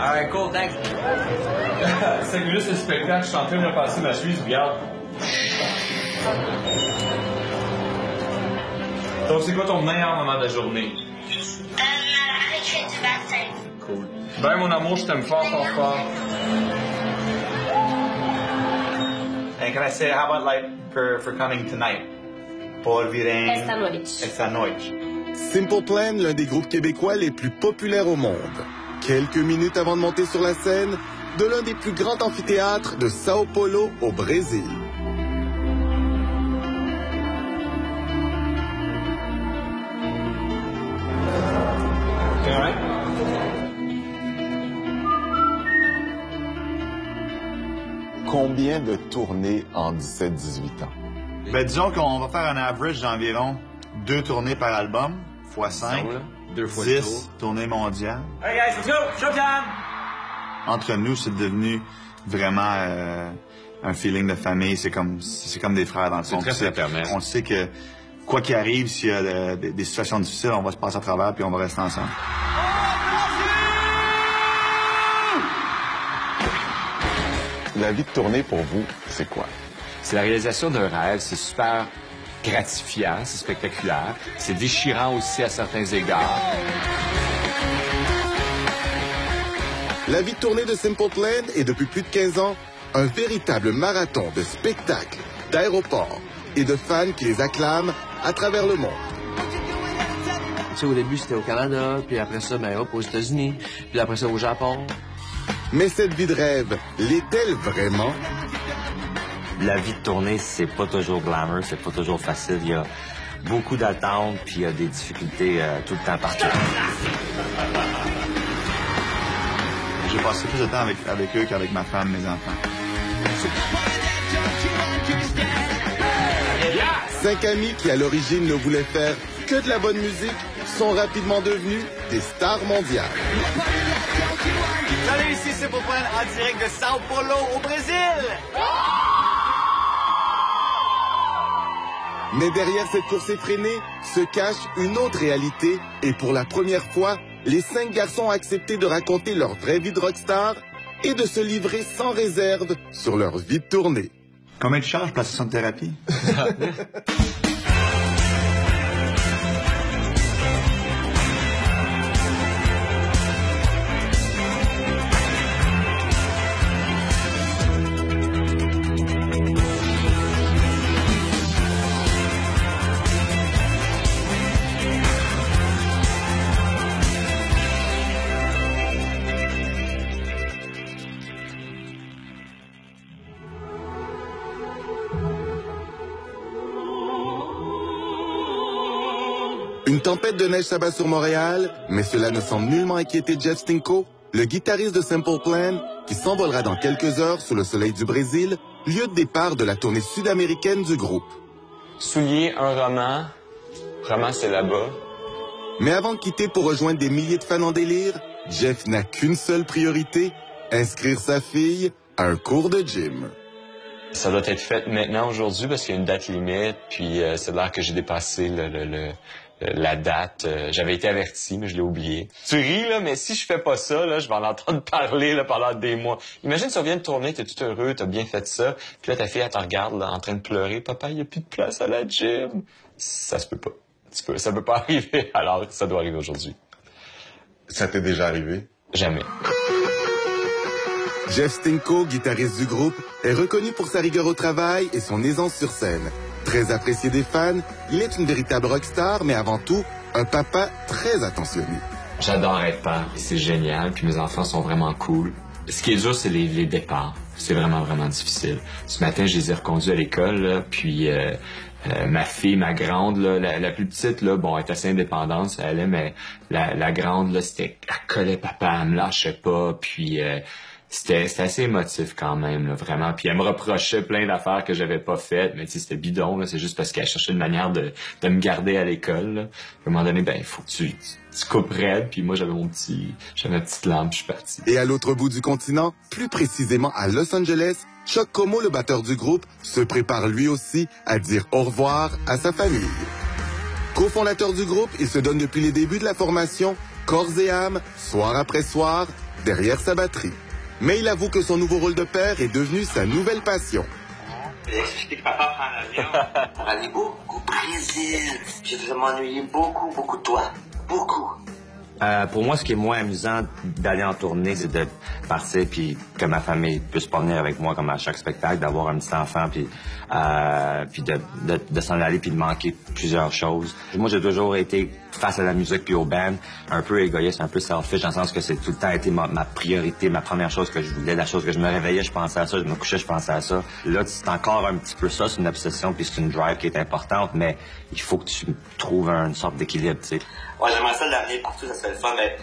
Alright, cool, thanks. C'est que juste le spectacle, je suis en train de repasser ma chemise, regarde. Donc, c'est quoi ton meilleur moment de la journée? Euh, ma du. Cool. Ben, mon amour, je t'aime fort, fort, fort. And can I say, how about like for, for coming tonight? Por virem Esta noite? esta noite? Simple Plan, l'un des groupes québécois les plus populaires au monde. Quelques minutes avant de monter sur la scène de l'un des plus grands amphithéâtres de Sao Paulo au Brésil. Combien de tournées en 17-18 ans? Ben, disons qu'on va faire un average d'environ deux tournées par album, fois cinq, Deux fois 10 tournées mondiales. Hey guys, let's go! Showtime! Entre nous, c'est devenu vraiment euh, un feeling de famille. C'est comme, c'est comme des frères dans le fond. très fraternel. On sait que quoi qu'il arrive, s'il y a euh, des, des situations difficiles, on va se passer à travers puis on va rester ensemble. La vie de tournée pour vous, c'est quoi? C'est la réalisation d'un rêve, c'est super gratifiant, c'est spectaculaire, c'est déchirant aussi à certains égards. La vie de tournée de Simple Plan est depuis plus de 15 ans un véritable marathon de spectacles, d'aéroports et de fans qui les acclament à travers le monde. Tu sais, au début, c'était au Canada, puis après ça, ben, hop, aux États-Unis, puis après ça, au Japon. Mais cette vie de rêve, l'est-elle vraiment? La vie de tournée, c'est pas toujours glamour, c'est pas toujours facile. Il y a beaucoup d'attentes, puis il y a des difficultés euh, tout le temps partout. J'ai passé plus de temps avec, avec eux qu'avec ma femme, mes enfants. Cinq amis qui à l'origine ne voulaient faire que de la bonne musique sont rapidement devenus des stars mondiales. Salut, ici c'est pour prendre en direct de Sao Paulo au Brésil. Mais derrière cette course effrénée se cache une autre réalité et pour la première fois, les cinq garçons ont accepté de raconter leur vraie vie de rockstar et de se livrer sans réserve sur leur vie de tournée. Combien de charges session de thérapie? tempête de neige s'abat sur Montréal, mais cela ne semble nullement inquiéter Jeff Stinko, le guitariste de Simple Plan, qui s'envolera dans quelques heures sous le soleil du Brésil, lieu de départ de la tournée sud-américaine du groupe. Soulier, un roman. Roman, c'est là-bas. Mais avant de quitter pour rejoindre des milliers de fans en délire, Jeff n'a qu'une seule priorité, inscrire sa fille à un cours de gym. Ça doit être fait maintenant, aujourd'hui, parce qu'il y a une date limite, puis euh, c'est l'air que j'ai dépassé le, le- le- la date. Euh, J'avais été averti, mais je l'ai oublié. Tu ris, là, mais si je fais pas ça, là, je vais en entendre parler là, pendant des mois. Imagine, tu reviens de tourner, t'es tout heureux, t'as bien fait ça, puis là, ta fille, elle te regarde là, en train de pleurer. Papa, il y a plus de place à la gym. Ça se peut pas. Tu peux, ça peut pas arriver, alors ça doit arriver aujourd'hui. Ça t'est déjà arrivé? Jamais. Jeff Stinko, guitariste du groupe, est reconnu pour sa rigueur au travail et son aisance sur scène. Très apprécié des fans, il est une véritable rockstar, mais avant tout, un papa très attentionné. J'adore être père. C'est génial. Puis mes enfants sont vraiment cool. Ce qui est dur, c'est les, les départs. C'est vraiment, vraiment difficile. Ce matin, je les ai reconduits à l'école, puis euh, euh, ma fille, ma grande, la, plus petite, là, bon, elle est assez indépendante, ça allait, mais la, la grande, là, c'était, elle collait papa, elle me lâchait pas, puis euh, c'était, assez émotif quand même, là, vraiment. Puis elle me reprochait plein d'affaires que j'avais pas faites, mais tu sais, c'était bidon, c'est juste parce qu'elle cherchait une manière de, me garder à l'école. à un moment donné, ben, faut que tu, tu, tu coupes raide, puis moi, j'avais mon petit, j'avais ma petite lampe, je suis parti. Et à l'autre bout du continent, plus précisément à Los Angeles, Chuck Como, le batteur du groupe, se prépare lui aussi à dire au revoir à sa famille. Co-fondateur du groupe, il se donne depuis les débuts de la formation corps et âme, soir après soir, derrière sa batterie. Mais il avoue que son nouveau rôle de père est devenu sa nouvelle passion. J'ai expliqué que papa prend l'avion pour aller où? Au Brésil. J'ai vraiment ennuyé beaucoup, beaucoup de toi. Beaucoup. Euh, pour moi, ce qui est moins amusant d'aller en tournée, c'est de partir puis que ma famille puisse pas venir avec moi comme à chaque spectacle, d'avoir un petit enfant puis euh, puis de, de, de s'en aller puis de manquer plusieurs choses. Moi, j'ai toujours été face à la musique puis au band, un peu égoïste, un peu selfish dans le sens que c'est tout le temps été ma, ma, priorité, ma première chose que je voulais, la chose que je me réveillais, je pensais à ça, je me couchais, je pensais à ça. Là, c'est encore un petit peu ça, c'est une obsession puis c'est une drive qui est importante, mais il faut que tu trouves une sorte d'équilibre, tu sais. Ouais, j'aimerais ça l'amener partout, ça serait le fun, mais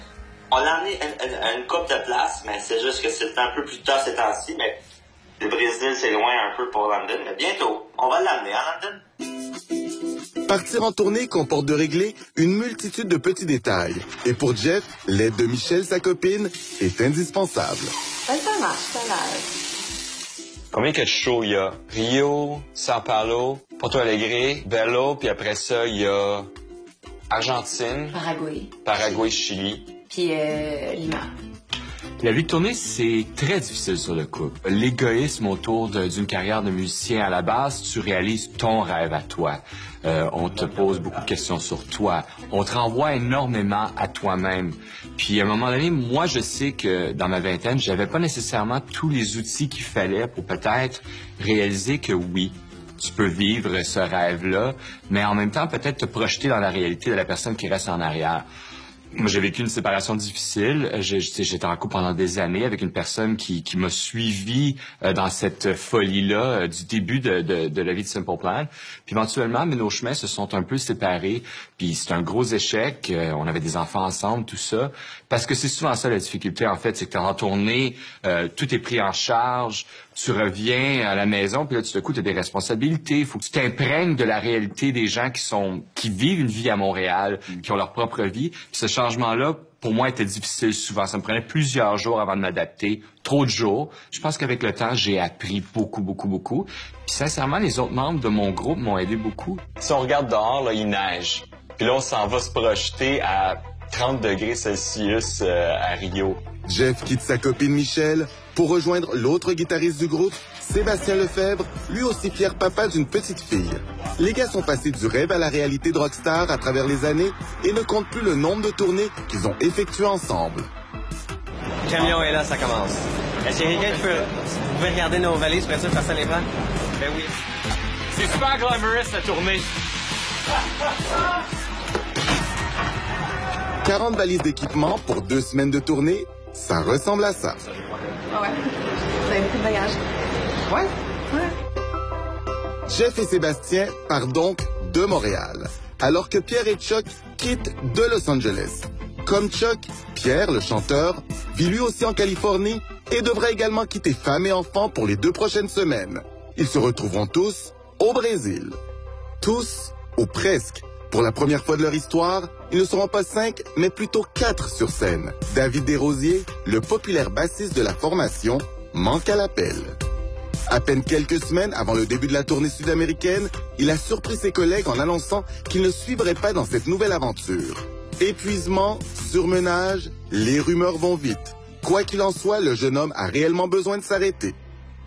on l'a amené à une, une, coupe de place, mais c'est juste que c'est un peu plus tard ces temps-ci, mais le Brésil, c'est loin un peu pour London, mais bientôt, on va l'amener à London. Partir en tournée comporte de régler une multitude de petits détails. Et pour Jeff, l'aide de Michel, sa copine, est indispensable. ça marche, ça marche. Combien de shows il y a? Rio, Sao Paulo, Porto Alegre, Bello, puis après ça, il y a Argentine, Paraguay, Paraguay, Chili. Puis euh, Lima. La vie de tournée, c'est très difficile sur le couple. L'égoïsme autour d'une carrière de musicien à la base, tu réalises ton rêve à toi. Euh, on te pose beaucoup de questions sur toi. On te renvoie énormément à toi-même. Puis à un moment donné, moi, je sais que dans ma vingtaine, j'avais pas nécessairement tous les outils qu'il fallait pour peut-être réaliser que oui, tu peux vivre ce rêve-là, mais en même temps peut-être te projeter dans la réalité de la personne qui reste en arrière. Moi, j'ai vécu une séparation difficile. J'étais en couple pendant des années avec une personne qui, qui m'a suivi euh, dans cette folie-là euh, du début de, de, de, la vie de Simple Plan. Puis éventuellement, mais nos chemins se sont un peu séparés. Puis c'est un gros échec. Euh, on avait des enfants ensemble, tout ça. Parce que c'est souvent ça la difficulté, en fait, c'est que t'es en tournée, euh, tout est pris en charge, tu reviens à la maison, puis là, tout à coup, tu as des responsabilités. Il faut que tu t'imprègnes de la réalité des gens qui sont qui vivent une vie à Montréal, qui ont leur propre vie. Puis ce changement-là, pour moi, était difficile souvent. Ça me prenait plusieurs jours avant de m'adapter, trop de jours. Je pense qu'avec le temps, j'ai appris beaucoup, beaucoup, beaucoup. Puis sincèrement, les autres membres de mon groupe m'ont aidé beaucoup. Si on regarde dehors, là, il neige. Puis là, on s'en va se projeter à 30 degrés Celsius euh, à Rio. Jeff quitte sa copine Michelle pour rejoindre l'autre guitariste du groupe, Sébastien Lefebvre, lui aussi fier papa d'une petite fille. Les gars sont passés du rêve à la réalité de rockstar à travers les années et ne comptent plus le nombre de tournées qu'ils ont effectuées ensemble. Le camion est là, ça commence. Est-ce qu'il y a quelqu'un qui peut... Vous pouvez regarder nos valises pour être sûr personne les prend? Ben oui. C'est super glamorous, la tournée. 40 valises d'équipement pour deux semaines de tournée, ça ressemble à ça. Ah ouais. Vous avez beaucoup de bagages. Ouais. Ouais. Jeff et Sébastien partent donc de Montréal, alors que Pierre et Chuck quittent de Los Angeles. Comme Chuck, Pierre, le chanteur, vit lui aussi en Californie et devrait également quitter femme et enfants pour les deux prochaines semaines. Ils se retrouveront tous au Brésil. Tous, ou presque. Pour la première fois de leur histoire, ils ne seront pas cinq, mais plutôt quatre sur scène. David Desrosiers, le populaire bassiste de la formation, manque à l'appel. À peine quelques semaines avant le début de la tournée sud-américaine, il a surpris ses collègues en annonçant qu'il ne suivrait pas dans cette nouvelle aventure. Épuisement, surmenage, les rumeurs vont vite. Quoi qu'il en soit, le jeune homme a réellement besoin de s'arrêter.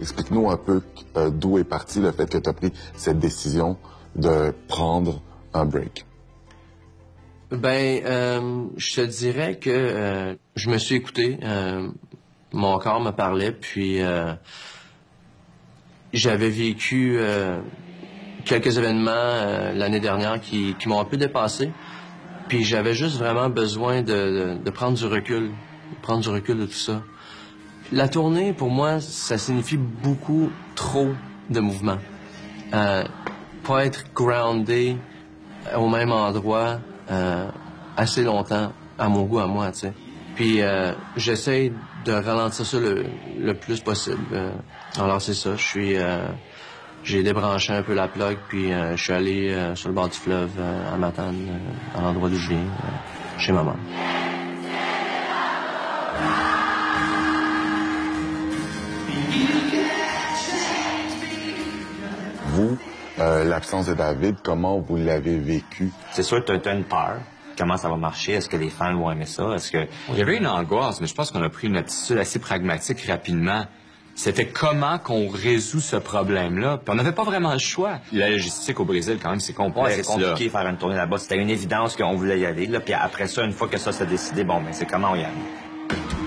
Explique-nous un peu euh, d'où est parti le fait que tu as pris cette décision de prendre un break. Ben, euh, je te dirais que euh, je me suis écouté. Euh, mon corps me parlait, puis j'avais vécu quelques événements l'année dernière qui, m'ont un peu dépassé. Puis j'avais juste vraiment besoin de, de, prendre du recul, prendre du recul de tout ça. La tournée, pour moi, ça signifie beaucoup trop de mouvement. Euh, pas être groundé au même endroit euh, assez longtemps, à mon goût, à moi, tu sais. Puis euh, j'essaie de ralentir ça le, le plus possible. Euh, alors c'est ça, je suis... Euh, j'ai débranché un peu la plug, puis je suis allé sur le bord du fleuve à Matane, à l'endroit d'où je viens, chez maman. Vous, euh, l'absence de David, comment vous l'avez vécu? C'est sûr que tu as une peur comment ça va marcher? Est-ce que les fans vont aimer ça? Est-ce que... Il y avait une angoisse, mais je pense qu'on a pris une attitude assez pragmatique rapidement. C'était comment qu'on résout ce problème-là? Puis on n'avait pas vraiment le choix. La logistique au Brésil, quand même, c'est complexe. Ouais, c'est compliqué là. faire une tournée là-bas. C'était une évidence qu'on voulait y aller. Là. Puis après ça, une fois que ça s'est décidé, bon, mais c'est comment on y allait.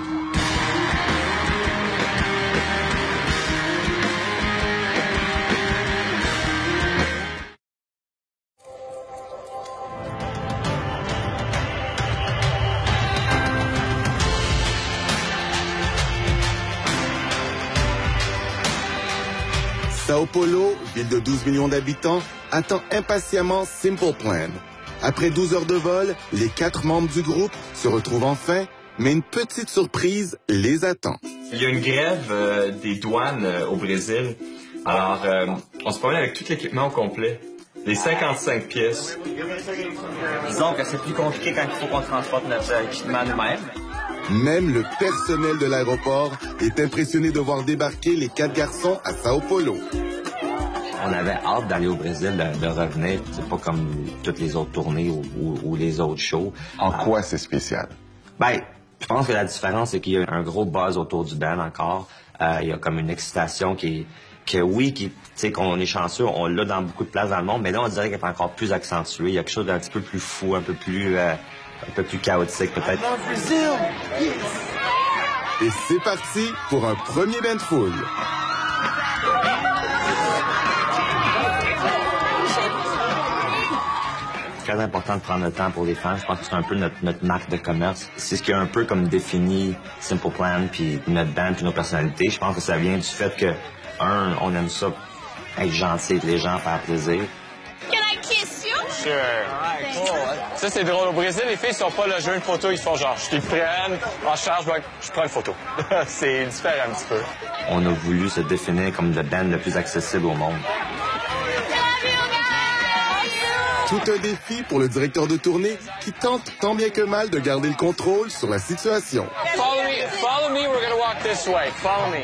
Sao Paulo, ville de 12 millions d'habitants, attend impatiemment Simple Plan. Après 12 heures de vol, les quatre membres du groupe se retrouvent enfin, mais une petite surprise les attend. Il y a une grève euh, des douanes euh, au Brésil. Alors, euh, on se promène avec tout l'équipement au complet. Les 55 pièces. Disons que c'est plus compliqué quand il faut qu'on transporte notre équipement nous-mêmes. Même le personnel de l'aéroport est impressionné de voir débarquer les quatre garçons à Sao Paulo. On avait hâte d'aller au Brésil, de, de revenir. C'est pas comme toutes les autres tournées ou, ou- ou les autres shows. En quoi c'est spécial? Ben, je pense que la différence, c'est qu'il y a un gros buzz autour du band encore. Euh, il y a comme une excitation qui est que oui, qui, tu sais, qu'on est chanceux, on l'a dans beaucoup de places dans le monde, mais là, on dirait qu'elle est encore plus accentuée. Il y a quelque chose d'un petit peu plus fou, un peu plus, euh, un peu plus chaotique, peut-être. Et c'est parti pour un premier bain de foule. Très important de prendre le temps pour les fans. Je pense que c'est un peu notre, notre marque de commerce. C'est ce qui a un peu comme défini Simple Plan, puis notre band, puis nos personnalités. Je pense que ça vient du fait que, un, on aime ça, être gentil avec les gens, faire plaisir. Can I kiss you? Sure. Ça, c'est drôle. Au Brésil, les filles sont pas là, je veux une photo, ils font genre, je te prenne, en charge, je prends une photo. c'est différent un petit peu. On a voulu se définir comme le band le plus accessible au monde. Tout un défi pour le directeur de tournée qui tente tant bien que mal de garder le contrôle sur la situation. Follow me, follow me, we're gonna walk this way. Follow me.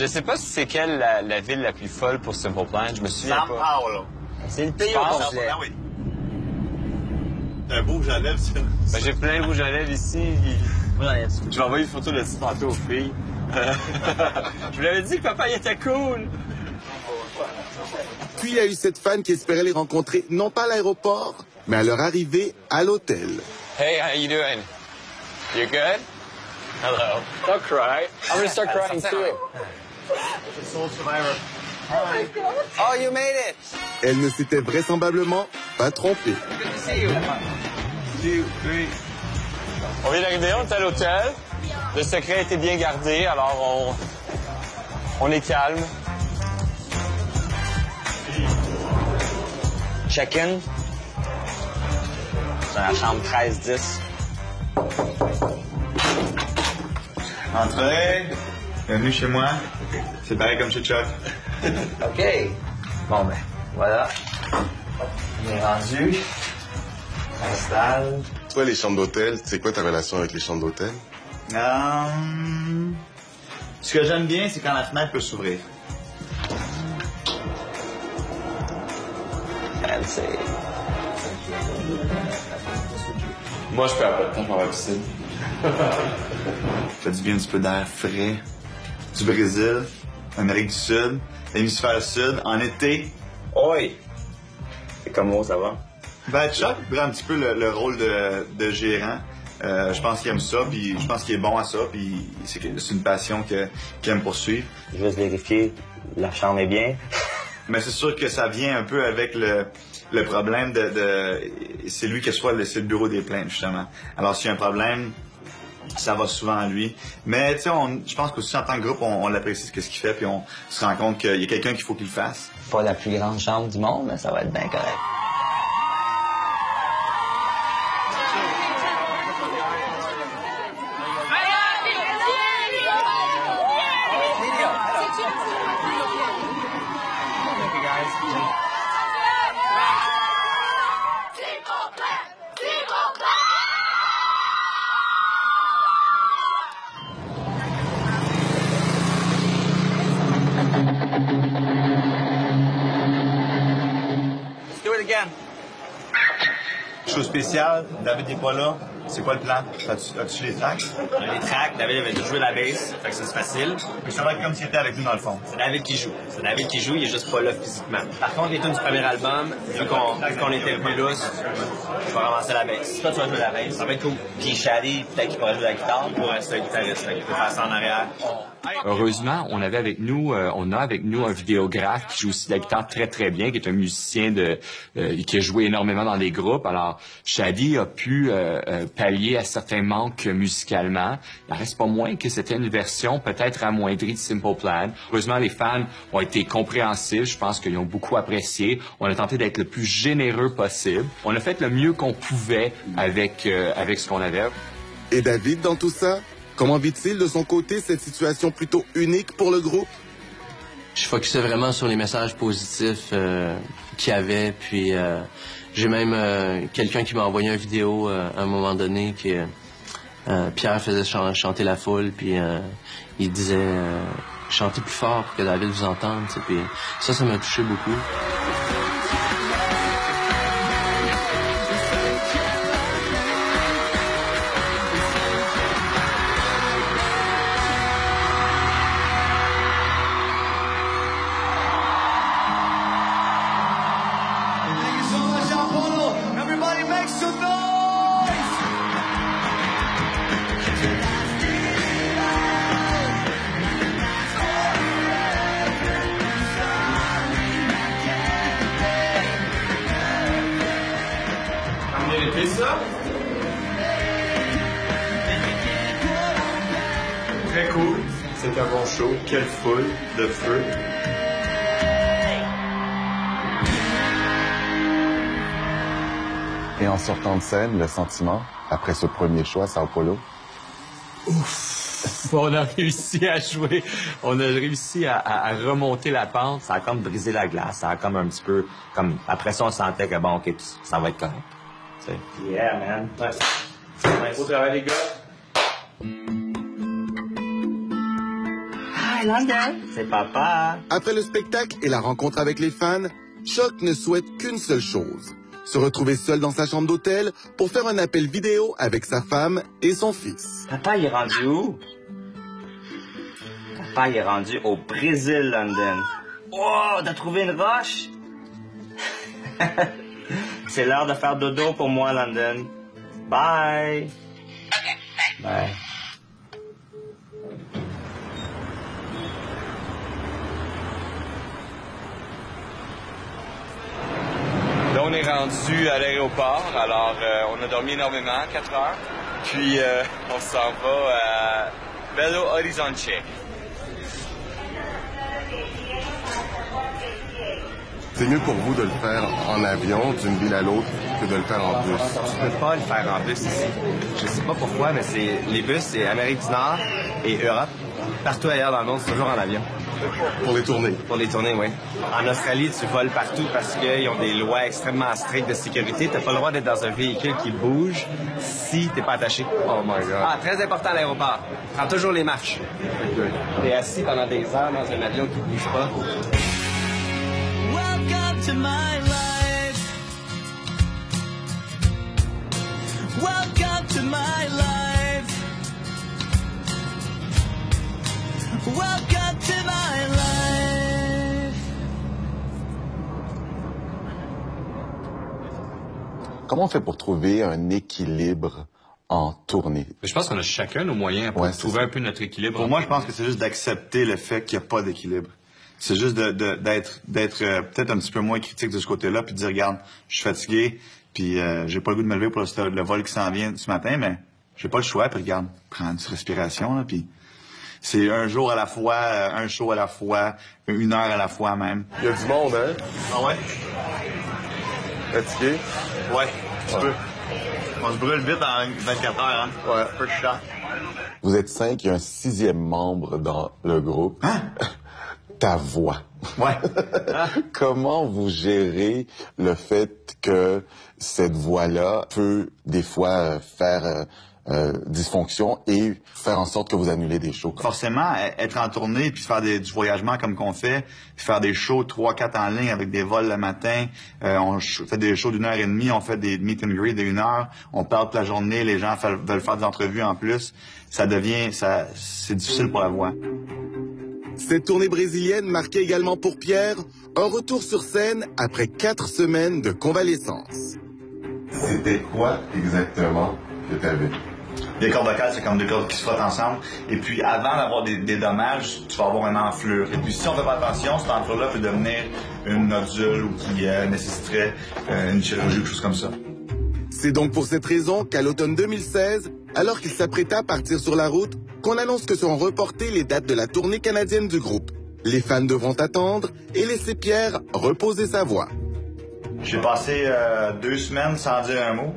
Je sais pas si c'est quelle la, la ville la plus folle pour Simple Plan. Je me souviens pas. Paulo. C'est le pays au complet. Ah oui. T'as un beau rouge à lèvres, ça. Ben, j'ai plein de rouge à lèvres ici. Je vais envoyer une photo de ça tantôt aux filles. je vous l'avais dit que papa il était cool. Puis il y a eu cette fan qui espérait les rencontrer non pas à l'aéroport, mais à leur arrivée à l'hôtel. Hey, how you doing? You good? Hello. Don't cry. I'm gonna start crying too. Oh, you made it! Elle ne s'était vraisemblablement pas trompée. On vient d'arriver, on est à l'hôtel. Le secret a été bien gardé, alors on, on est calme. Check-in. C'est la chambre 13-10. Entrez. Bienvenue chez moi. C'est pareil comme chez Chuck. OK. Bon, ben, voilà. On est rendu. Installe. Toi, les chambres d'hôtel, c'est quoi ta relation avec les chambres d'hôtel? Hum, ce que j'aime bien, c'est quand la fenêtre peut s'ouvrir. Fancy. Moi, je peux pas de temps pour la piscine. fait du bien un petit peu d'air frais. Du Brésil, Amérique du Sud, hémisphère sud, en été. Oi! Et comment ça va? Ben, Chuck prend un petit peu le, le rôle de, de gérant. Euh, je pense qu'il aime ça, puis je pense qu'il est bon à ça, puis c'est une passion qu'il aime poursuivre. Juste vérifier, la chambre est bien. Mais c'est sûr que ça vient un peu avec le, le problème de, de- c'est lui qui soit le, le bureau des plaintes justement. Alors s'il y a un problème, ça va souvent à lui. Mais tu sais, je pense qu'aussi en tant que groupe, on, on l'apprécie ce qu'il fait, puis on se rend compte qu'il y a quelqu'un qu'il faut qu'il le fasse. Pas la plus grande chambre du monde, mais ça va être bien correct. Let's do it again. Chose spéciale, David n'est pas là. C'est quoi le plan? As-tu as-tu les tracks? On a les tracks, David avait joué la bass, fait que ça, c'est facile. Ça va être comme s'il était avec nous dans le fond. C'est David qui joue. C'est David qui joue, il est juste pas là physiquement. Par contre, les tunes du premier album, vu qu'on vu qu'on était plus lousse, je vais ramasser la bass. Toi, tu vas jouer la bass. Ça va être cool. Puis Shady, peut-être qu'il pourra jouer la guitare. Pour rester un guitariste, fait qu'il peut faire ça en arrière. Heureusement, on avait avec nous, euh, on a avec nous un vidéographe qui joue aussi de la guitare très très bien, qui est un musicien de, euh, qui a joué énormément dans des groupes. Alors, Shadi a pu euh, euh, pallier à certains manques musicalement. Il reste pas moins que c'était une version peut-être amoindrie de Simple Plan. Heureusement, les fans ont été compréhensifs. Je pense qu'ils ont beaucoup apprécié. On a tenté d'être le plus généreux possible. On a fait le mieux qu'on pouvait avec euh, avec ce qu'on avait. Et David, dans tout ça, comment vit-il de son côté cette situation plutôt unique pour le groupe? Je focusais vraiment sur les messages positifs euh, qu'il y avait. Puis euh, j'ai même euh, quelqu'un qui m'a envoyé une vidéo euh, à un moment donné qui euh, Pierre faisait chan- chanter la foule, puis il disait chantez plus fort pour que David vous entende. Puis ça, ça m'a touché beaucoup. Très cool. C'est un bon show. Quelle foule de feu. Et en sortant de scène, le sentiment, après ce premier choix à Sao Paulo, On a réussi à jouer, on a réussi à, à- à remonter la pente. Ça a comme brisé la glace. Ça a comme un petit peu... comme Après ça, on sentait que bon, OK, ça va être correct. Yeah, man. Ouais. Beau travail, les gars. C'est papa. Après le spectacle et la rencontre avec les fans, Choc ne souhaite qu'une seule chose. Se retrouver seul dans sa chambre d'hôtel pour faire un appel vidéo avec sa femme et son fils. Papa, il est rendu où? Papa, il est rendu au Brésil, London. Oh, t'as trouvé une roche? C'est l'heure de faire dodo pour moi, London. Bye. Bye. On est rendu à l'aéroport. Alors, euh, on a dormi énormément, 4 heures. Puis, euh, on s'en va à Belo Horizonte. c'est mieux pour vous de le faire en avion d'une ville à l'autre que de le faire en bus? Tu peux pas le faire en bus ici. Je sais pas pourquoi, mais c'est les bus, c'est Amérique du Nord et Europe. Partout ailleurs dans le monde, c'est toujours en avion. Pour les tournées. Pour les tournées, oui. En Australie, tu voles partout parce qu'ils ont des lois extrêmement strictes de sécurité. T'as pas le droit d'être dans un véhicule qui bouge si t'es pas attaché. Oh my God. Ah, très important à l'aéroport. Prends toujours les marches. T'es assis pendant des heures dans un avion qui bouge pas. Welcome to my life. Welcome to my life. Welcome Comment on fait pour trouver un équilibre en tournée? Je pense qu'on a chacun nos moyens pour Ouais, trouver ça. un peu notre équilibre. Pour moi, je pense que c'est juste d'accepter le fait qu'il n'y a pas d'équilibre. C'est juste de- de- d'être d'être euh, peut-être un petit peu moins critique de ce côté-là, puis de dire, regarde, je suis fatigué, puis euh, j'ai pas le goût de me lever pour le, le vol qui s'en vient ce matin, mais j'ai pas le choix, puis regarde, prends une petite respiration, là, puis c'est un jour à la fois, euh, un show à la fois, une heure à la fois même. Il y a du monde, hein? Ah ouais? Fatigué? Ouais, un petit peu. On se brûle vite en 24 heures, hein? Ouais. Un peu de chat. Vous êtes cinq, il y a un sixième membre dans le groupe. Hein? ta voix. Ouais. Comment vous gérez le fait que cette voix-là peut des fois euh, faire euh, dysfonction et faire en sorte que vous annulez des shows? Forcément, e- être en tournée puis faire des, du voyagement comme qu'on fait, puis faire des shows 3-4 en ligne avec des vols le matin, euh, on fait des shows d'une heure et demie, on fait des meet and greet d'une heure, on parle toute la journée, les gens fa- veulent faire des entrevues en plus, ça devient, ça, c'est difficile pour la voix. Cette tournée brésilienne marquait également pour Pierre un retour sur scène après quatre semaines de convalescence. C'était quoi exactement que tu avais? Les cordes vocales, c'est comme deux cordes qui se frottent ensemble. Et puis, avant d'avoir des, des dommages, tu vas avoir une enflure. Et puis, si on fait pas attention, cette enflure-là peut devenir une nodule ou qui euh, nécessiterait euh, une chirurgie ou quelque chose comme ça. C'est donc pour cette raison qu'à l'automne 2016, alors qu'il s'apprêta à partir sur la route, qu'on annonce que seront reportées les dates de la tournée canadienne du groupe. Les fans devront attendre et laisser Pierre reposer sa voix. J'ai passé euh, deux semaines sans dire un mot.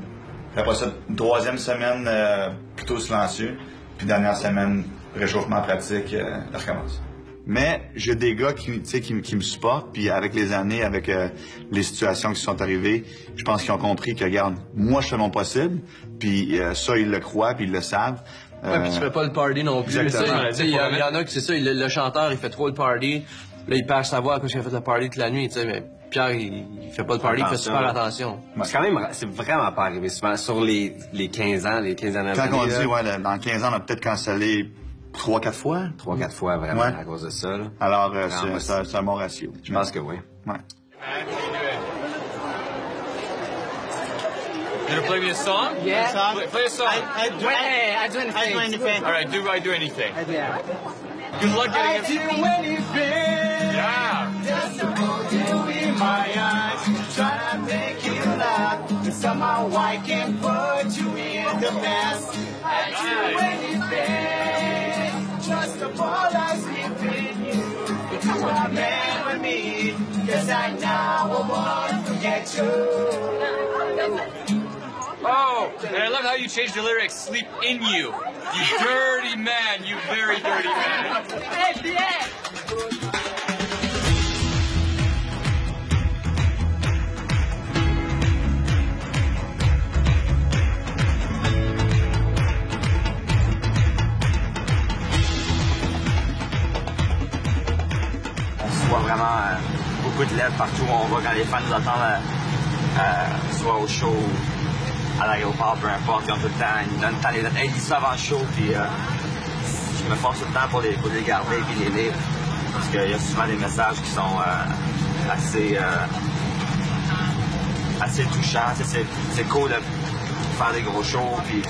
Puis après ça, une troisième semaine euh, plutôt silencieux. Puis dernière semaine, réchauffement pratique, euh, ça recommence. Mais j'ai des gars qui, tu sais, qui, me- qui me supportent. Puis avec les années, avec euh, les situations qui sont arrivées, je pense qu'ils ont compris que, regarde, moi, je fais mon possible. Puis euh, ça, ils le croient, puis ils le savent. Ouais, puis tu fais pas le party non plus. Exactement. Tu sais, Il y, a- il y en a qui c'est ça, le, chanteur il fait trop le party, là il perd sa voix parce qu'il a fait le party toute la nuit, tu sais, mais Pierre il, il fait pas le party, il fait super attention. C'est quand même, c'est vraiment pas arrivé souvent. Sur les, les 15 ans, les 15 dernières Quand années. on dit, ouais, là, dans 15 ans, on a peut-être cancellé trois, quatre fois? Trois, quatre fois, vraiment, Ouais. à cause de ça. là. Alors, euh, c'est c'est- c'est un bon ratio. Je pense que oui. Ouais. You gonna play me a song? Yeah. Play, play a song. I, I do, hey, I do anything. I do anything. All right, do I do anything? Yeah. Good luck I getting do it. anything. Yeah. But I can put you in the past. I do anything. Just to fall asleep in you. But you with me. Cause I now won't forget you. Oh, and I love how you changed the lyrics. Sleep in you. You dirty man. You very dirty man. Voit vraiment euh, beaucoup de lettres partout où on va quand les fans nous attendent, euh, euh, soit au show, à l'aéroport, peu importe, ils ont tout le temps, ils donnent le temps les avant le show, puis je me force tout le temps pour les, pour les garder puis les lire. Parce qu'il y a souvent des messages qui sont assez, assez touchants. C'est cool de faire des gros shows, puis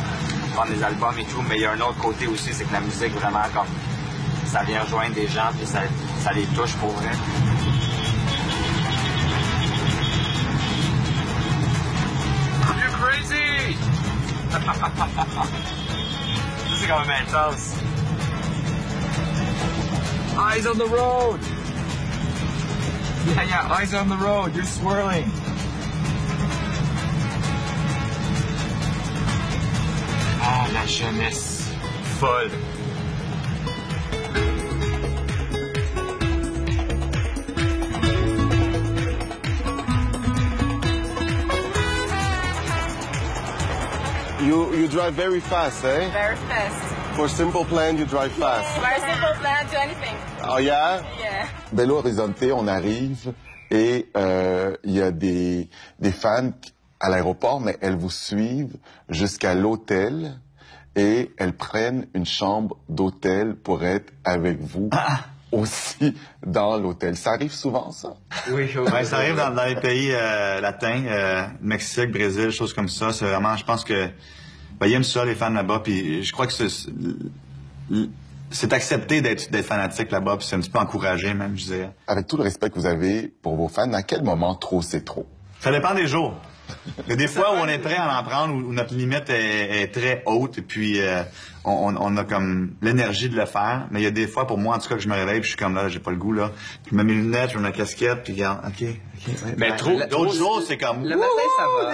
prendre des albums et tout, mais il y a un autre côté aussi, c'est que la musique, vraiment, comme ça vient rejoindre des gens, puis ça, ça les touche pour vrai. You're crazy. C'est quand intense. Eyes on the road. Yeah, yeah. Eyes on the road. You're swirling. Ah, la jeunesse folle. You, you drive very fast, eh? Very fast. For simple plan, you drive fast. Very simple plan, do anything. Oh yeah? Yeah. Belo Horizonte, on arrive et euh, il y a des, des fans à l'aéroport, mais elles vous suivent jusqu'à l'hôtel et elles prennent une chambre d'hôtel pour être avec vous aussi dans l'hôtel. Ça arrive souvent, ça? Oui, ouais, ça arrive dans, dans les pays euh, latins, euh, Mexique, Brésil, choses comme ça. C'est vraiment, je pense que ben, ils aiment ça les fans là-bas. Puis je crois que c'est c'est accepté d'être fanatique là-bas. Puis c'est un petit peu encouragé même, je dirais. Avec tout le respect que vous avez pour vos fans, à quel moment trop c'est trop? Ça dépend des jours. Il y a des fois où on est prêt à en prendre, où où notre limite est, est très haute, et puis euh, on, on- a comme l'énergie de le faire. Mais il y a des fois, pour moi, en tout cas, que je me réveille, puis je suis comme là, j'ai pas le goût, là. Puis je mets mes lunettes, je mets ma casquette, puis regarde, OK, OK. ouais. Mais Ben, trop- D'autres jours, c'est comme, Le matin, ça va.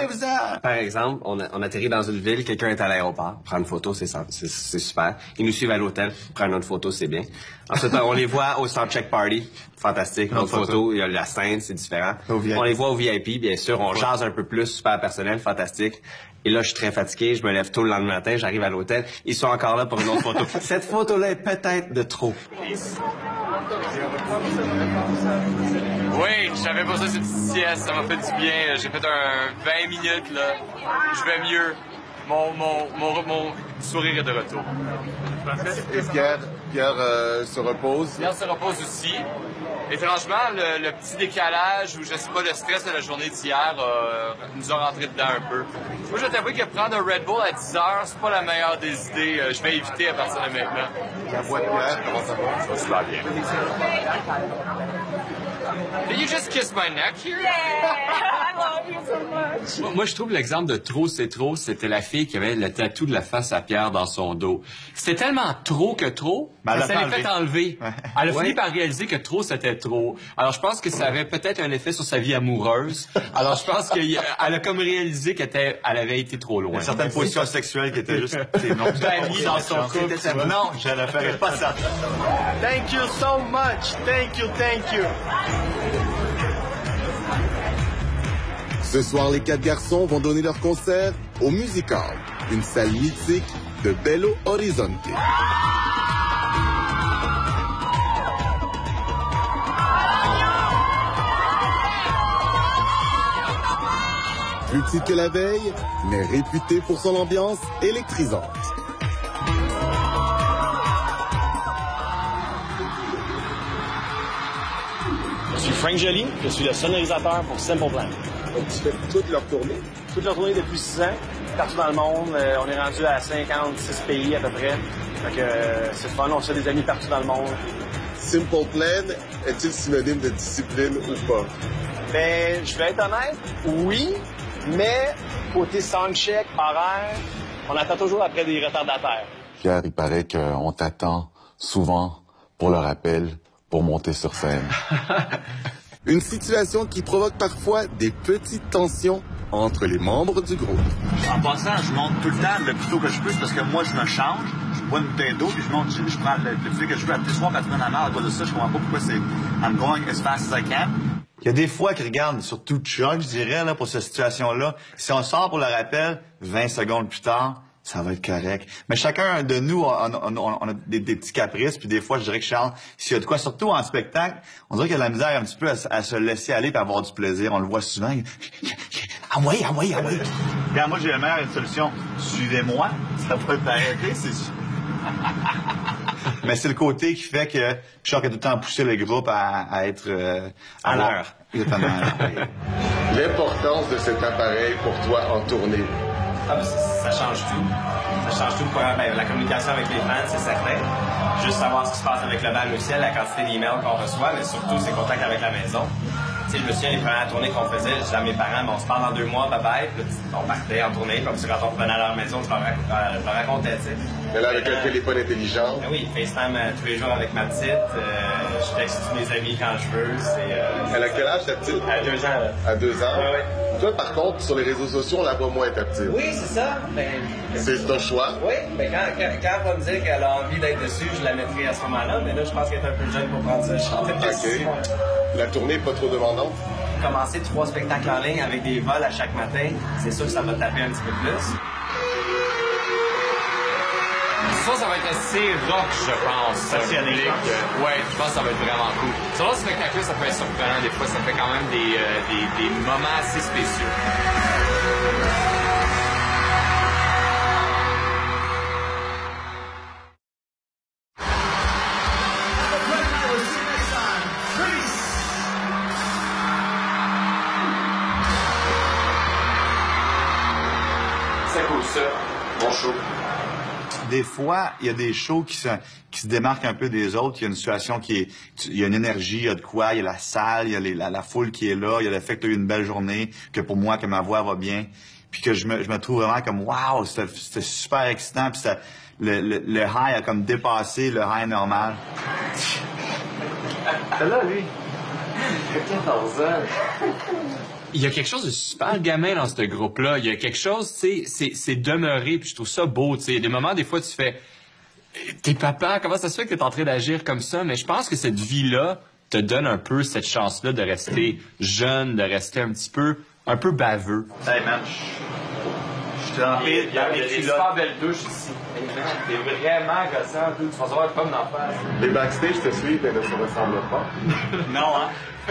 Par exemple, on, a- on atterrit dans une ville, quelqu'un est à l'aéroport, prend une photo, c'est ça- c'est c'est super. Ils nous suivent à l'hôtel, prennent notre photo, c'est bien. Ensuite, on les voit au soundcheck party, fantastique, notre photo. photo, il y a la scène, c'est différent. On les voit au VIP, bien sûr, on jase un peu plus, super personnel, fantastique. Et là, je suis très fatigué, je me lève tôt le lendemain matin, j'arrive à l'hôtel, ils sont encore là pour une autre photo. Cette photo-là est peut-être de trop. Oui, j'avais besoin d'une petite sieste, ça m'a fait du bien. J'ai fait un 20 minutes, là. Je vais mieux. Mon, mon, mon, mon sourire est de retour. Pierre euh, se repose. Pierre se repose aussi. Étrangement, le, le petit décalage ou je sais pas, le stress de la journée d'hier euh, nous a rentré dedans un peu. Moi, je vais t'avouer que prendre un Red Bull à 10 heures, c'est pas la meilleure des idées. Euh, je vais éviter à partir de maintenant. La voix de Pierre, comment ça va? Ça va super bien. Did you just kiss my neck here? I love you so much. Moi, moi, je trouve l'exemple de trop, c'est trop, c'était la fille qui avait le tatou de la face à Pierre dans son dos. C'était tellement trop que trop, Ben, elle ça l'a l'est fait enlever. Elle a Ouais. fini par réaliser que trop, c'était trop. Alors, je pense que ça avait peut-être un effet sur sa vie amoureuse. Alors, je pense qu'elle a comme réalisé qu'elle était- elle avait été trop Il y loin. a certaines positions sexuelles qui étaient juste, non. Bannies dans son couple. Non, je ne ferai pas ça. Thank you so much. Thank you, thank you. Ce soir, les quatre garçons vont donner leur concert au Music Hall, une salle mythique de Belo Horizonte. Plus petite que la veille, mais réputée pour son ambiance électrisante. Je suis Frank Joly, je suis le sonorisateur pour Simple Plan. tu fais toute leur tournée? Toute la tournée depuis 6 ans, partout dans le monde. Euh, on est rendu à 56 pays à peu près. Fait que euh, c'est fun, on se fait des amis partout dans le monde. Simple Plan est-il synonyme de discipline ou pas? Ben, je vais être honnête, oui, mais côté soundcheck, horaire, on attend toujours après des retardataires. Pierre, il paraît qu'on t'attend souvent pour le rappel, pour monter sur scène. Une situation qui provoque parfois des petites tensions entre les membres du groupe. En passant, je monte tout le temps le plus tôt que je peux, c'est parce que moi, je me change, je bois une bouteille d'eau, puis je monte, je, je prends le, le fait que je à les soirs, parce que la mère, à cause de ça, je comprends pas pourquoi c'est I'm going as fast as I can. Il y a des fois qui regardent, surtout Chuck, je dirais, là, pour cette situation-là. Si on sort pour le rappel, 20 secondes plus tard, ça va être correct. Mais chacun de nous, on, a des, petits caprices, puis des fois, je dirais que Charles, s'il y a de quoi, surtout en spectacle, on dirait qu'il a de la misère un petit peu à, se- laisser aller et avoir du plaisir. On le voit souvent. Ah oui, ah oui, ah oui. Regarde, moi, j'ai la meilleure solution. Suivez-moi, ça va être arrêté, c'est sûr. Mais c'est le côté qui fait que Chuck a tout le temps poussé le groupe à, à être... euh, À l'heure. L'importance de cet appareil pour toi en tournée. Ah, ben, ça, change tout. Ça change tout. Pour, ben, la communication avec les fans, c'est certain. Juste savoir ce qui se passe avec le band aussi, la quantité d'emails qu'on reçoit, mais surtout ses contacts avec la maison. Tu sais, je me souviens les premières tournées qu'on faisait, je disais à mes parents, mais on se parle dans deux mois, bye bye. Puis là, on partait en tournée, comme ça, quand on revenait à leur maison, je leur, rac- euh, je leur racontais, tu sais. Mais là, avec un téléphone intelligent. Ben oui, FaceTime euh, tous les jours avec ma petite. euh, je texte tous mes amis quand je veux. Euh, Elle a quel âge ta petite? À deux ans, là. À deux ans? Toi, par contre, sur les réseaux sociaux, on la voit moins ta petite. Oui, c'est ça. Ben, C'est ton choix? Oui, mais quand, quand, quand elle va me dire qu'elle a envie d'être dessus, je la mettrai à ce moment-là. Mais là, je pense qu'elle est un peu jeune pour prendre ça. Je suis en train de décider. La tournée est pas trop demandante. Commencer trois spectacles en ligne avec des vols à chaque matin, c'est sûr que ça va taper un petit peu plus. Ça, ça va être assez rock, je pense. Euh, Ouais, je pense que ça va être vraiment cool. Sur le spectacle, ça peut être surprenant des fois. Ça fait quand même des, euh, des, des moments assez spéciaux. Des fois, il y a des shows qui se, qui se démarquent un peu des autres. Il y a une situation qui est... Il y a une énergie, il y a de quoi, il y a la salle, il y a les- la, la foule qui est là, il y a le fait que tu as eu une belle journée, que pour moi, que ma voix va bien, puis que je me, je me trouve vraiment comme « Wow, c'était super excitant », puis ça... le, le, le high a comme dépassé le high normal. là, lui? 14 ans. Il y a quelque chose de super gamin dans ce groupe-là. Il y a quelque chose, tu sais, c'est- c'est demeuré, puis je trouve ça beau, tu sais. Il y a des moments, des fois, tu fais... T'es papa, comment ça se fait que t'es en train d'agir comme ça? Mais je pense que cette vie-là te donne un peu cette chance-là de rester jeune, de rester un petit peu, un peu baveux. Hey man, je suis trempé Il y a dans il y a mes des super belles douches ici. T'es vraiment gossant. Tu vas savoir comme d'en face. Les backstage te suivent, mais ne se ressemblent pas. Non, hein?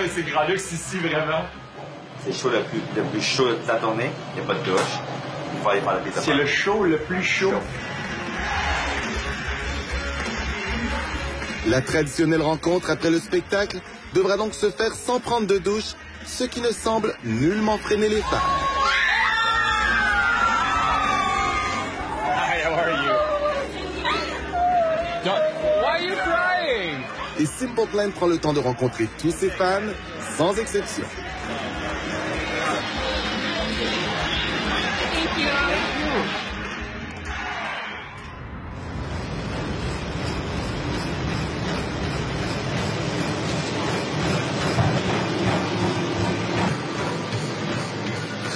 C'est grand luxe ici, vraiment. C'est le show le plus, le plus chaud de la tournée. Il n'y a pas de douche. Il faut aller faire le pizza. C'est le show le plus chaud. La traditionnelle rencontre après le spectacle devra donc se faire sans prendre de douche, ce qui ne semble nullement freiner les femmes. Hi, how are you? Why are you crying? Et Simple Plan prend le temps de rencontrer tous ses fans, sans exception.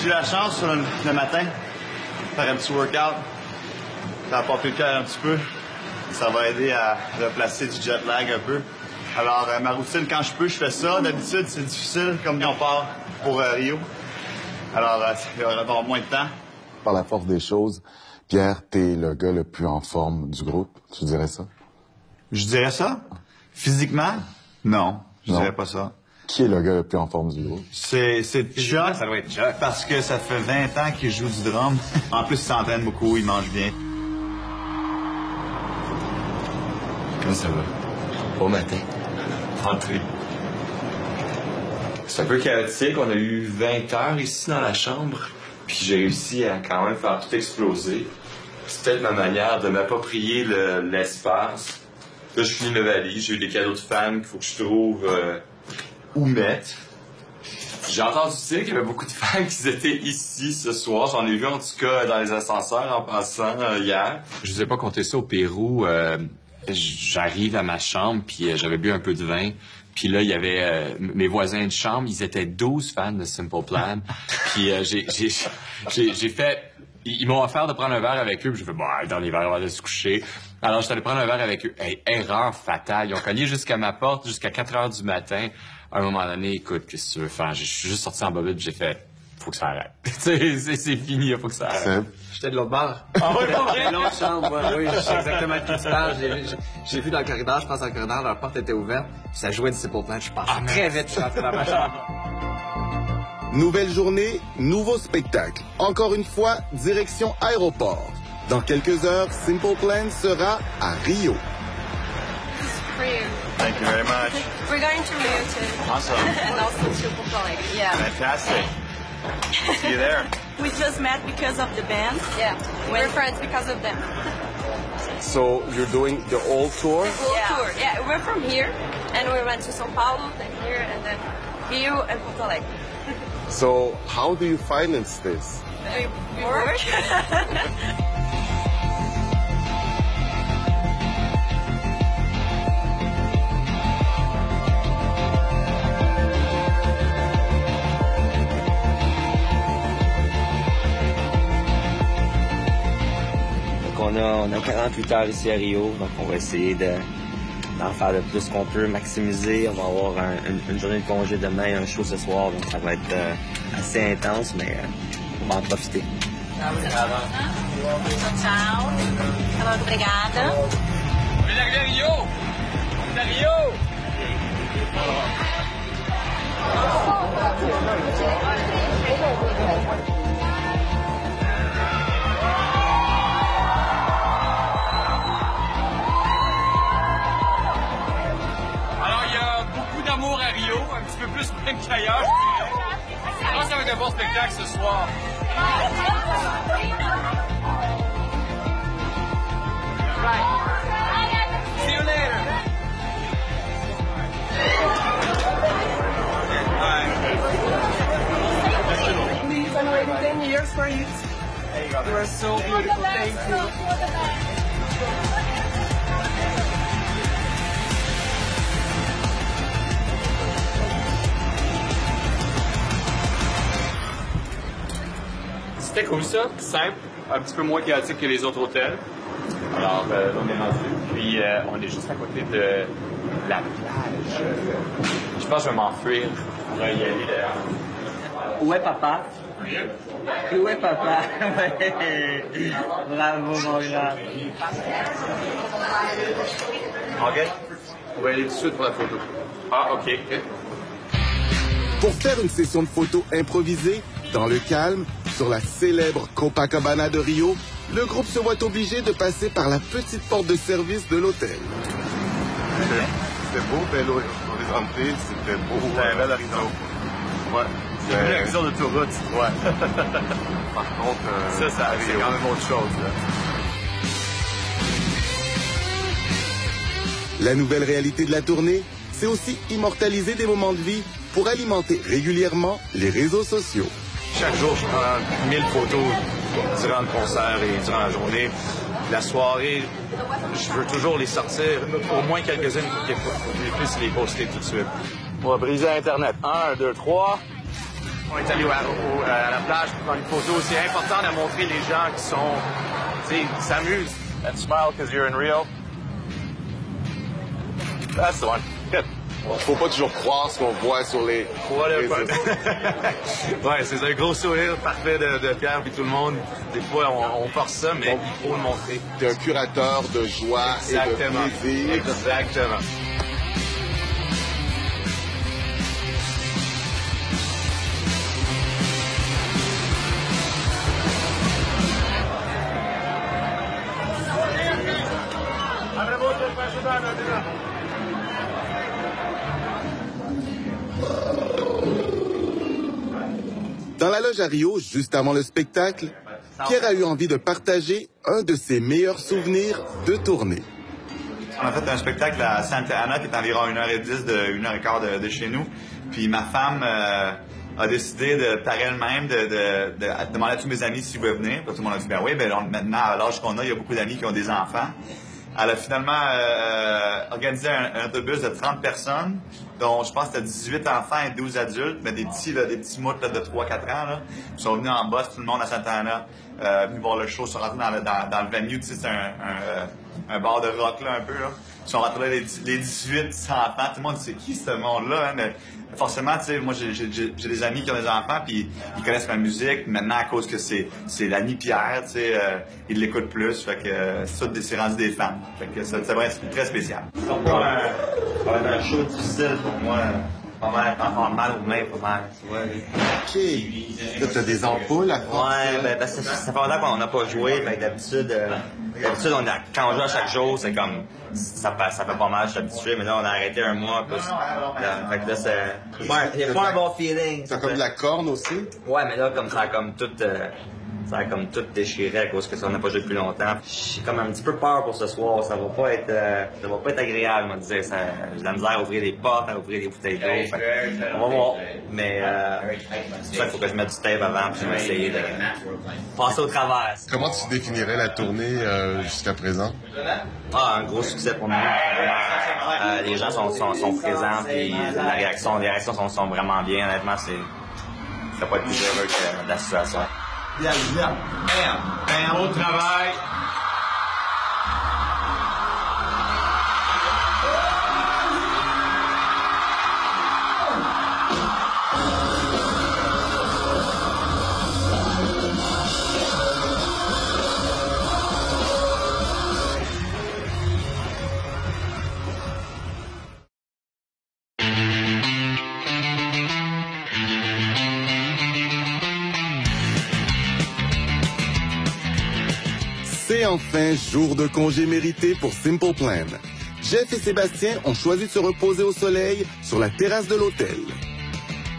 J'ai eu la chance le, le matin de faire un petit workout. Ça a porté le cœur un petit peu. Ça va aider à replacer du jet lag un peu. Alors, euh, ma routine, quand je peux, je fais ça. D'habitude, c'est difficile, comme on part pour euh, Rio. Alors, euh, il va y avoir moins de temps. Par la force des choses, Pierre, t'es le gars le plus en forme du groupe. Tu dirais ça? Je dirais ça? Physiquement? Non, je Non. dirais pas ça. Qui est le gars le plus en forme du groupe? C'est, c'est Chuck. Ça doit être Chuck. Parce que ça fait 20 ans qu'il joue du drum. En plus, il s'entraîne beaucoup, il mange bien. Comment ça va? Bon matin. Rentré. C'est un peu chaotique. On a eu 20 heures ici dans la chambre. Puis j'ai réussi à quand même faire tout exploser. C'est peut-être ma manière de m'approprier le- l'espace. Là, je finis mes valises. J'ai eu des cadeaux de femmes qu'il faut que je trouve euh, mettre. J'ai entendu dire qu'il y avait beaucoup de femmes qui étaient ici ce soir. J'en ai vu en tout cas dans les ascenseurs en passant euh, hier. Je vous ai pas compté ça au Pérou. Euh, J'arrive à ma chambre, puis euh, j'avais bu un peu de vin. Puis là, il y avait mes voisins de chambre, ils étaient 12 fans de Simple Plan. puis j'ai- fait... Ils m'ont offert de prendre un verre avec eux, puis j'ai fait, bon, dans les verres, on va se coucher. Alors, j'étais allé prendre un verre avec eux. Hey, erreur fatale. Ils ont cogné jusqu'à ma porte, jusqu'à 4 heures du matin. À un moment donné, écoute, qu'est-ce que tu veux faire? Je suis juste sorti en puis j'ai fait, faut que ça arrête. C'est c'est fini, il faut que ça arrête. J'étais de l'autre bord. Ah pas vrai? Dans l'autre chambre, ouais, oui, je sais exactement de qui tu parles. J'ai- j'ai- J'ai vu dans le corridor, je pense dans le corridor, leur porte était ouverte, puis ça jouait du Simple Plan. Je suis parti très vite, je suis rentré dans ma chambre. Nouvelle journée, nouveau spectacle. Encore une fois, direction aéroport. Dans quelques heures, Simple Plan sera à Rio. For you. Thank you very much. We're going to Rio too. Awesome. and also to Porto Alegre. Yeah. Fantastic. See you there. We just met because of the band. Yeah. We're friends because of them. So, you're doing the whole tour? Full tour. Yeah, we're from here, and we went to São Paulo, then here, and then Rio and Porto Alegre. So, how do you finance this? We, we work. On a, on a 48 heures ici à Rio, donc on va essayer de, d'en faire le plus qu'on peut, maximiser. On va avoir un- une, journée de congé demain, un show ce soir, donc ça va être euh, assez intense, mais euh, on va en profiter. Rio! Alors, pense que ça va être un bon spectacle ce soir. See you later. Please, I'm waiting 10 years for you. You are so beautiful. Thank you. C'était cool ça, simple, un petit peu moins chaotique que les autres hôtels. Alors, euh, on est rendu. Puis, euh, on est juste à côté de la plage. Je pense que je vais m'enfuir pour y aller d'ailleurs. Où est papa? Où est papa? Bravo, mon gars. OK? On va aller tout de suite pour la photo. Ah, OK. OK. Pour faire une session de photos improvisée, dans le calme, sur la célèbre Copacabana de Rio, le groupe se voit obligé de passer par la petite porte de service de l'hôtel. C'était beau, rentrés, c'était beau. C'était un bel horizon. Ouais. C'est horizon d'autoroute. Ouais. Par contre, euh, Ça, ça c'est quand même autre chose. Là. La nouvelle réalité de la tournée, c'est aussi immortaliser des moments de vie pour alimenter régulièrement les réseaux sociaux. Chaque jour, je prends 1000 photos durant le concert et durant la journée. La soirée, je veux toujours les sortir, au moins quelques-unes pour que je puisse les poster tout de suite. On va briser Internet. Un, deux, trois. On est allé au- à la plage pour prendre une photo. C'est important de montrer les gens qui sont, tu sais, qui s'amusent. And smile because you're in Rio. That's the one. Good. Faut pas toujours croire ce qu'on voit sur les Voilà, ouais, c'est un gros sourire parfait de, de Pierre puis tout le monde. Des fois, on, on force ça, mais il faut le montrer. T'es un curateur de joie Exactement. et de plaisir. Exactement. Dans la loge à Rio, juste avant le spectacle, Pierre a eu envie de partager un de ses meilleurs souvenirs de tournée. On a fait un spectacle à Santa Ana qui est environ 1h10 de 1h15 de, de chez nous. Puis ma femme euh, a décidé de par elle-même de, de- de demander à tous mes amis s'ils voulaient venir. Tout le monde a dit ben oui, ben maintenant à l'âge qu'on a, il y a beaucoup d'amis qui ont des enfants. Elle a finalement euh, organisé un, un autobus de 30 personnes, dont je pense que c'était 18 enfants et 12 adultes, mais des petits, là, des petits mouttes là, de 3-4 ans. Là. Ils sont venus en boss, tout le monde à Santa Ana, euh, venus voir le show, sont rentrés dans le, dans, dans le venue, tu sais, c'est un, un, euh, un bar de rock là un peu. Là. Sont rentrés là, les, les 18 enfants, tout le monde dit c'est qui ce monde-là? Hein? Mais forcément, tu sais, moi j'ai- des amis qui ont des enfants, puis ils connaissent ma musique. Maintenant, à cause que c'est c'est l'ami Pierre, tu sais, euh, ils l'écoutent plus, fait que euh, c'est ça, c'est rendu des fans. Fait que c'est c'est très spécial. Ça va être un show difficile pour moi. Pas mal, avoir mal aux mains, pas mal. OK. Là, t'as des ampoules à force. Ouais, ben, parce que ça, ça fait longtemps qu'on n'a pas joué, que d'habitude, euh, d'habitude, on a, quand on joue à chaque jour, c'est comme, ça, fait- ça fait pas mal, je suis habitué, mais là, on a arrêté un mois, plus, là, fait que là, c'est, ouais, il y a pas un bon feeling. T'as comme de la corne aussi? Ouais, mais là, comme ça comme tout, euh, ça a comme tout déchiré à cause que ça, on n'a pas joué depuis longtemps. J'ai comme un petit peu peur pour ce soir. Ça va pas être, euh, ça va pas être agréable, dire. Ça, j'ai de la misère à ouvrir des portes, à ouvrir des bouteilles d'eau. On va voir. Mais, euh, c'est pour ça qu'il faut que je mette du tape avant, puis je vais essayer de passer au travers. Comment tu définirais la tournée euh, jusqu'à présent? Ah, un gros succès pour nous. Euh, les gens sont, sont, sont présents, puis la réaction, les réactions sont, sont vraiment bien. Honnêtement, c'est, ça peut pas être plus heureux que la situation. Yeah, yeah. Enfin jour de congé mérité pour Simple Plan. Jeff et Sébastien ont choisi de se reposer au soleil sur la terrasse de l'hôtel.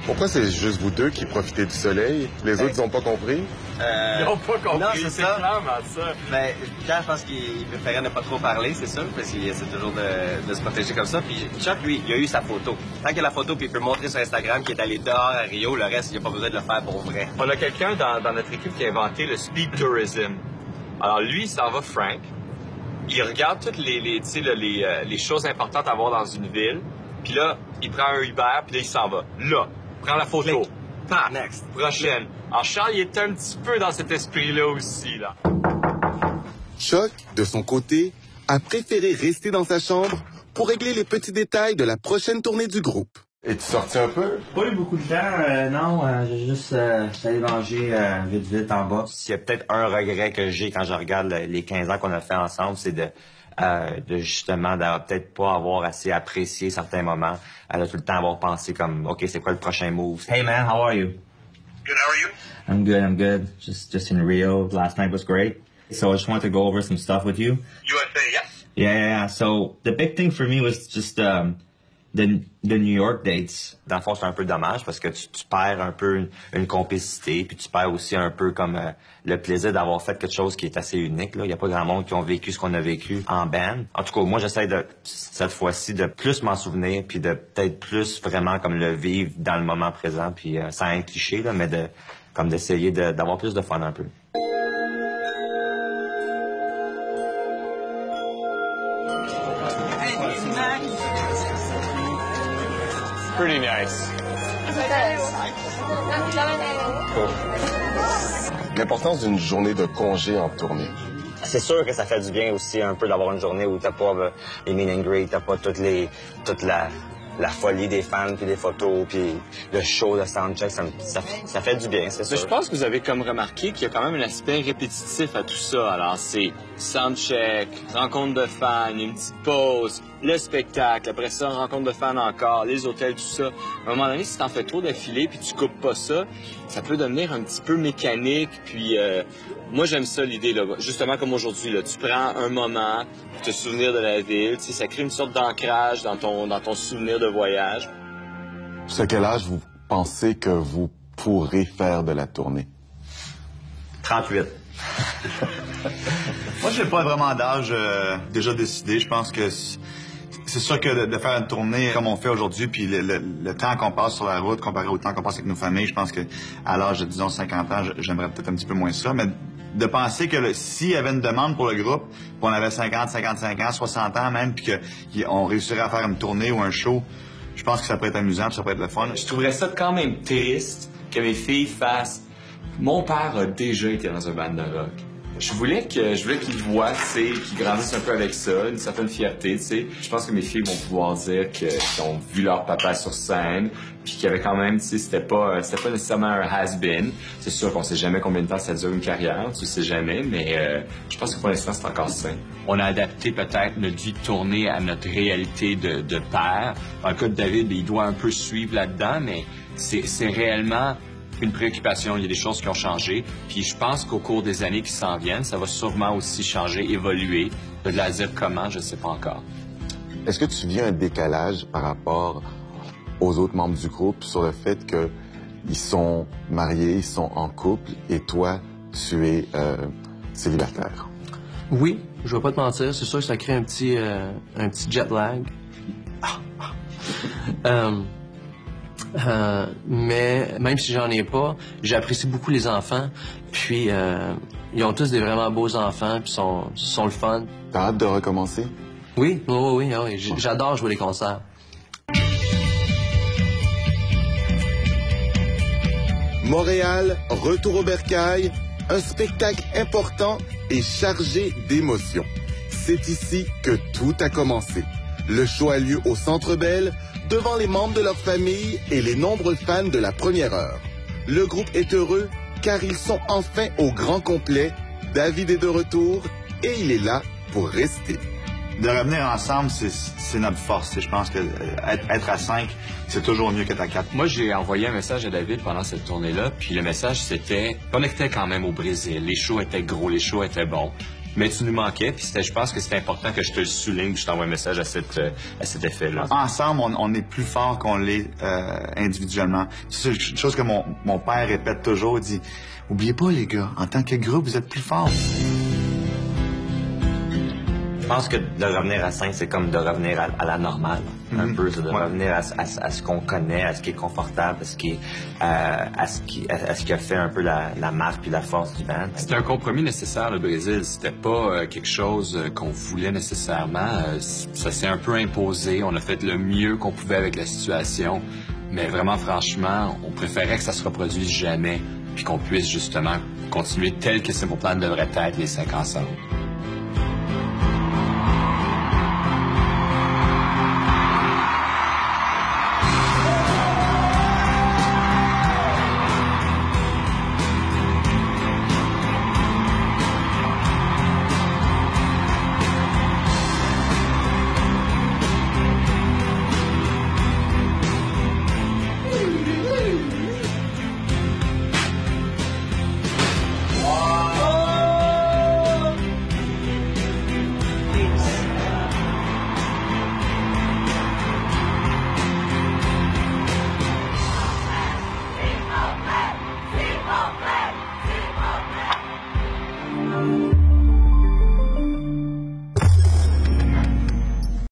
Pourquoi c'est juste vous deux qui profitez du soleil? Les autres, ils n'ont pas compris? Euh, Ils ont pas compris, non, c'est c'est ça. clairement ça. Ben, Pierre, je pense qu'il préférait ne pas trop parler, c'est sûr, parce qu'il essaie toujours de, de se protéger comme ça. Puis Chuck, lui, il a eu sa photo. Tant qu'il a la photo, puis il peut montrer sur Instagram qu'il est allé dehors à Rio, le reste, il n'a pas besoin de le faire pour vrai. On a quelqu'un dans, dans notre équipe qui a inventé le speed tourism. Alors lui, ça va Frank. il regarde toutes les, les, tu sais, là, les, euh, les choses importantes à voir dans une ville. Puis là, il prend un Uber, puis là, il s'en va. Là, prend la photo. Paf, next. Prochaine. Alors, Charles, il est un petit peu dans cet esprit-là aussi, là. Choc, de son côté, a préféré rester dans sa chambre pour régler les petits détails de la prochaine tournée du groupe. Et tu sortis un peu? Pas eu beaucoup de temps, euh, non. euh, j'ai juste euh, allé manger euh, vite vite en bas. S'il y a peut-être un regret que j'ai quand je regarde le- les 15 ans qu'on a fait ensemble, c'est de, euh, de justement d'avoir peut-être pas avoir assez apprécié certains moments. Elle a tout le temps avoir pensé comme, OK, c'est quoi le prochain move? Hey man, how are you? Good, how are you? I'm good, I'm good. Just just in Rio. Last night was great. So I just wanted to go over some stuff with you. USA, yes. Yeah, yeah, yeah. So the big thing for me was just um, the New York dates. Dans le fond, c'est un peu dommage parce que tu, perds un peu une, complicité, puis tu perds aussi un peu comme euh, le plaisir d'avoir fait quelque chose qui est assez unique. Il n'y a pas grand monde qui ont vécu ce qu'on a vécu en band. En tout cas, moi, j'essaie de cette fois-ci de plus m'en souvenir, puis de peut-être plus vraiment comme le vivre dans le moment présent, puis euh, sans être cliché, mais de comme d'essayer de- d'avoir plus de fun un peu. Pretty nice. L'importance d'une journée de congé en tournée. C'est sûr que ça fait du bien aussi un peu d'avoir une journée où t'as pas euh, les meet and greet, t'as pas toutes les, toute la, la folie des fans, puis des photos, puis le show, le soundcheck, ça, ça, ça fait du bien, c'est sûr. je pense que vous avez comme remarqué qu'il y a quand même un aspect répétitif à tout ça. Alors, c'est soundcheck, rencontre de fans, une petite pause, le spectacle, après ça, rencontre de fans encore, les hôtels, tout ça. À un moment donné, si t'en fais trop d'affilée puis tu coupes pas ça, ça peut devenir un petit peu mécanique. Puis, euh, moi, j'aime ça, l'idée, là. Justement, comme aujourd'hui, là. Tu prends un moment pour te souvenir de la ville. Tu sais, ça crée une sorte d'ancrage dans ton, dans ton souvenir de voyage. Jusqu'à quel âge vous pensez que vous pourrez faire de la tournée? 38. Moi, j'ai pas vraiment d'âge euh, déjà décidé. Je pense que c'est sûr que de, de faire une tournée comme on fait aujourd'hui, puis le, le- le temps qu'on passe sur la route comparé au temps qu'on passe avec nos familles, je pense que à l'âge de disons 50 ans, j'aimerais peut-être un petit peu moins ça. Mais de penser que s'il y avait une demande pour le groupe, puis on avait 50, 55 ans, 60 ans même, puis qu'on réussirait à faire une tournée ou un show, je pense que ça pourrait être amusant, puis ça pourrait être le fun. Je trouverais ça quand même triste que mes filles fassent. Mon père a déjà été dans un band de rock. Je voulais que je voulais qu'ils voient, tu sais, qu'ils grandissent un peu avec ça, une certaine fierté, tu sais. Je pense que mes filles vont pouvoir dire que- qu'ils ont vu leur papa sur scène, puis qu'il y avait quand même, tu sais, c'était pas, c'était pas nécessairement un has-been. C'est sûr qu'on sait jamais combien de temps ça dure une carrière, tu sais jamais, mais euh, je pense que pour l'instant c'est encore sain. On a adapté peut-être notre vie tournée à notre réalité de, de père. Dans le cas de David, il doit un peu suivre là-dedans, mais c'est réellement une préoccupation. Il y a des choses qui ont changé. Puis je pense qu'au cours des années qui s'en viennent, ça va sûrement aussi changer, évoluer. De la dire comment, je ne sais pas encore. Est-ce que tu vis un décalage par rapport aux autres membres du groupe sur le fait que ils sont mariés, ils sont en couple et toi, tu es euh, célibataire? Oui, je vais pas te mentir, c'est sûr que ça crée un petit, euh, un petit jet lag. Euh, euh, mais même si j'en ai pas, j'apprécie beaucoup les enfants. Puis euh, ils ont tous des vraiment beaux enfants, puis sont, sont le fun. T'as hâte de recommencer? Oui, oui, oui, oui, J'adore jouer les concerts. Montréal, retour au bercail, un spectacle important et chargé d'émotions. C'est ici que tout a commencé. Le show a lieu au Centre Bell, devant les membres de leur famille et les nombreux fans de la première heure. Le groupe est heureux car ils sont enfin au grand complet. David est de retour et il est là pour rester. De revenir ensemble, c'est- notre force. Et Je pense que euh, être, être à 5, c'est toujours mieux qu'être à 4. Moi, j'ai envoyé un message à David pendant cette tournée-là, puis le message, c'était qu'on était quand même au Brésil. Les shows étaient gros, les shows étaient bons. Mais tu nous manquais, puis je pense que c'était important que je te souligne, que je t'envoie un message à, cette, euh, à cet effet-là. Ensemble, on, on est plus fort qu'on l'est euh, individuellement. C'est une chose que mon, mon père répète toujours. Il dit, oubliez pas les gars, en tant que groupe, vous êtes plus forts. Je pense que de revenir à 5, c'est comme de revenir à, à la normale. un Mhm. peu, c'est de Ouais. revenir à, à- à ce qu'on connaît, à ce qui est confortable, à ce qui, est, euh, à ce qui, à, à ce qui a fait un peu la, la marque puis la force du band. C'était un compromis nécessaire, le Brésil. C'était pas euh, quelque chose euh, qu'on voulait nécessairement. Ça s'est un peu imposé. On a fait le mieux qu'on pouvait avec la situation. Mais vraiment, franchement, on préférait que ça se reproduise jamais, puis qu'on puisse justement continuer tel que Simple Plan devrait être les cinq ensemble.